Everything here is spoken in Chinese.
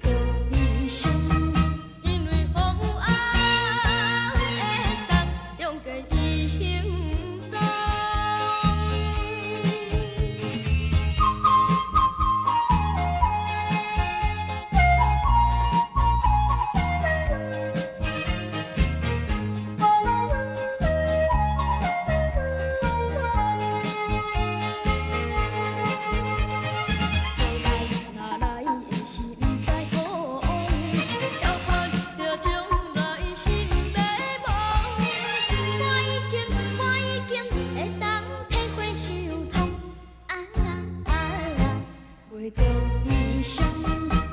歌一首有一生。